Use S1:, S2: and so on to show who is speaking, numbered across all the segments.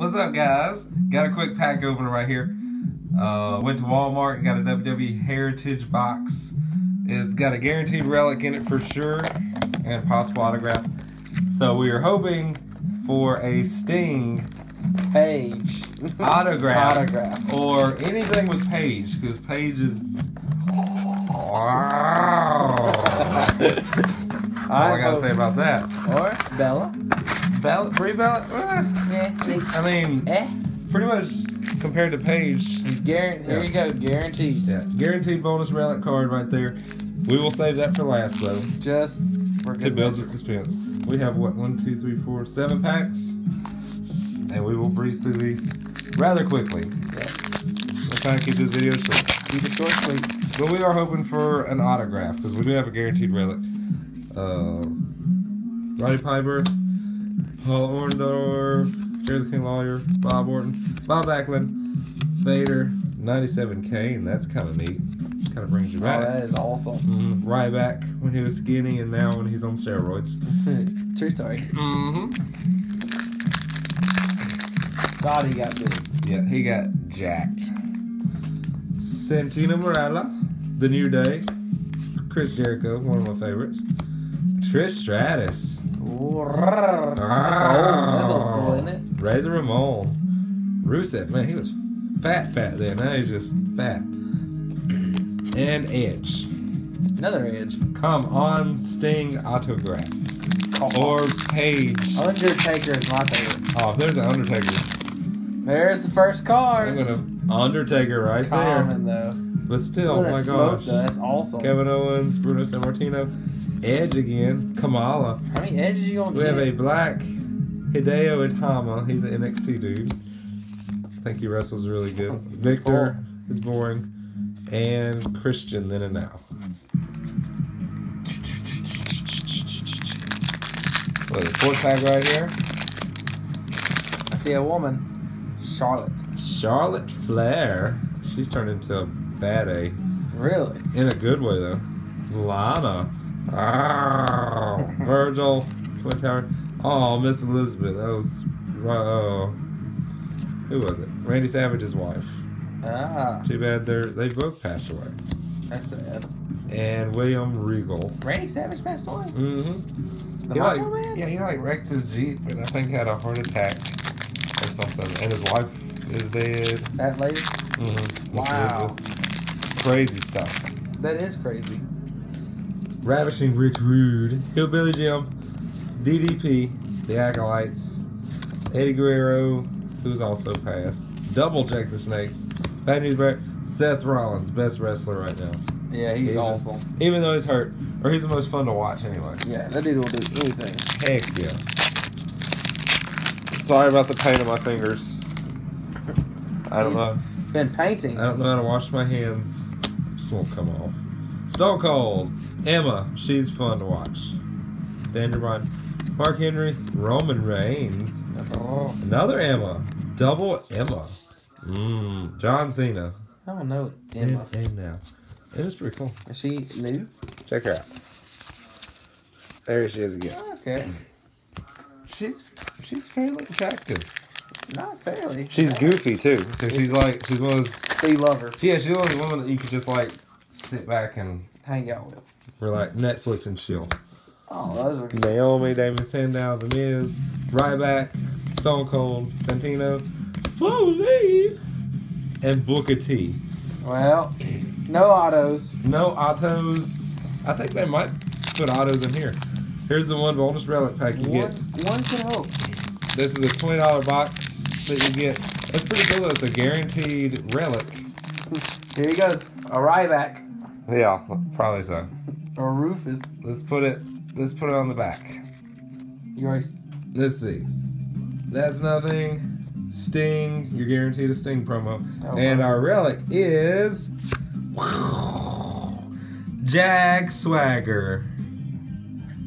S1: What's up, guys? Got a quick pack opener right here. Uh, went to Walmart and got a WWE Heritage box. It's got a guaranteed relic in it for sure, and a possible autograph. So we are hoping for a Sting
S2: Paige.
S1: autograph,
S2: Autograph.
S1: or anything with Paige because Paige is. Wow. All I gotta say about that.
S2: Or Bella.
S1: Ballot, free ballot. Eh,
S2: Yeah.
S1: I mean,
S2: Eh.
S1: pretty much compared to Paige.
S2: Guaran- Here
S1: Yeah.
S2: you go. Guaranteed.
S1: Guaranteed bonus relic card right there. We will save that for last though,
S2: Just for
S1: to
S2: good
S1: build the
S2: measure.
S1: suspense. We have what one, two, three, four, seven packs, and we will breeze through these rather quickly. We're trying to keep this video short,
S2: Keep it short, sweet.
S1: but we are hoping for an autograph because we do have a guaranteed relic. Uh, Roddy Piper, Paul Orndorff, Jerry the King Lawler, Bob Orton, Bob Backlund, Vader, 97 Kane. That's kind of neat. Kind of brings you back.
S2: Oh,
S1: back.
S2: that is awesome.
S1: Mm, Ryback when he was skinny and now when he's on steroids.
S2: True story.
S1: Mm-hmm.
S2: God, he got big.
S1: Yeah, he got jacked. Santino Marella, The New Day, Chris Jericho, one of my favorites. Trish Stratus.
S2: That's old. That's old school, isn't it?
S1: Razor Ramon. Rusev, man, he was fat, fat then. Now he's just fat. And Edge.
S2: Another edge.
S1: Come on, Sting autograph.
S2: Oh.
S1: Or Paige.
S2: Undertaker is my favorite.
S1: Oh, if there's an Undertaker.
S2: There's the first
S1: I'm
S2: card.
S1: gonna Undertaker right there.
S2: Common though.
S1: But still, oh my gosh.
S2: though. That's awesome.
S1: Kevin Owens, Bruno Sammartino, Edge again, Kamala.
S2: How many edges you gonna
S1: We have a black Hideo Itami. He's an NXT dude. I think he wrestles really good. Victor is boring. And Christian then and now. What is it, fourth pack right here?
S2: I see a woman. Charlotte.
S1: Charlotte Flair. She's turned into a bad A.
S2: Really?
S1: In a good way, though. Lana. Oh, Virgil. Twin Tower. Oh, Miss Elizabeth. That was. Oh. Who was it? Randy Savage's wife.
S2: Ah,
S1: Too bad they're they both passed away.
S2: that's sad.
S1: And William Regal.
S2: Randy Savage passed away.
S1: Mm-hmm.
S2: The
S1: He
S2: Macho
S1: like,
S2: Man?
S1: Yeah, he like wrecked his Jeep and I think had a heart attack or something. And his wife is dead.
S2: That lady.
S1: Mm-hmm.
S2: Wow.
S1: Crazy stuff.
S2: That is crazy.
S1: Ravishing Rick Rude, Hillbilly Jim, DDP, The Acolytes, Eddie Guerrero, who's also passed, Double Jack the Snakes, Bad News Barrett, Seth Rollins, best wrestler right now.
S2: Yeah, he's
S1: Yeah.
S2: awesome.
S1: Even though he's hurt, or he's the most fun to watch anyway.
S2: Yeah, that dude will do anything.
S1: Heck yeah. Sorry about the pain on my fingers. I don't
S2: He's-
S1: know.
S2: Been painting.
S1: I don't know how to wash my hands. Just won't come off. Stone Cold. Emma. She's fun to watch. Daniel Bryan. Mark Henry. Roman Reigns.
S2: Oh,
S1: Another Emma. Double Emma. Mmm. John Cena.
S2: I don't know Emma.
S1: And now. Emma's pretty cool.
S2: Is she new?
S1: Check her out. There she is again.
S2: Okay.
S1: She's she's fairly attractive.
S2: Not fairly.
S1: She's goofy too. So she's like she's one of those
S2: Steve Lover.
S1: yeah, she's one of those women that you could just like sit back and
S2: Hang out with.
S1: We're like Netflix and chill.
S2: Oh, those are good.
S1: Naomi, Damien Sandow, The Miz, Ryback, Stone Cold, Santino, Flow Leave, and Booker T.
S2: Well, no autos.
S1: No autos. I think they might put autos in here. Here's the one bonus relic pack you
S2: One,
S1: get.
S2: one can hope.
S1: This is a twenty dollar box that you get. That's pretty cool. It's a guaranteed relic.
S2: Here he goes. A Ryback.
S1: Yeah, probably so.
S2: Or Rufus.
S1: Let's put it. Let's put it on the back.
S2: You already.
S1: Let's see. That's nothing. Sting. You're guaranteed a Sting promo.
S2: Oh,
S1: and
S2: wow.
S1: our relic is Jack Swagger.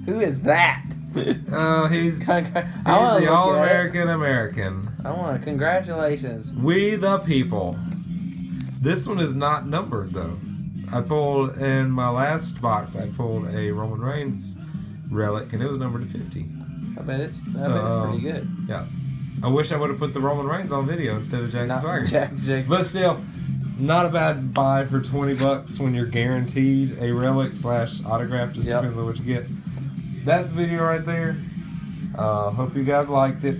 S2: Who is that?
S1: Oh, he's he's the
S2: to look at it.
S1: All-American American.
S2: I want to. Congratulations.
S1: We the people. This one is not numbered though. I pulled in my last box. I pulled a Roman Reigns relic, and it was numbered to fifty.
S2: I bet it's. I
S1: So,
S2: bet it's pretty good.
S1: Yeah. I wish I would have put the Roman Reigns on video instead of Jack
S2: Not
S1: Swagger.
S2: Jack Jake.
S1: But still, not a bad buy for 20 bucks when you're guaranteed a relic slash autograph. Just
S2: Yep.
S1: depends on what you get. That's the video right there. Uh, hope you guys liked it.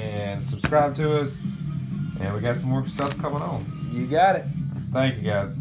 S1: And subscribe to us. And we got some more stuff coming on.
S2: You got it.
S1: Thank you guys.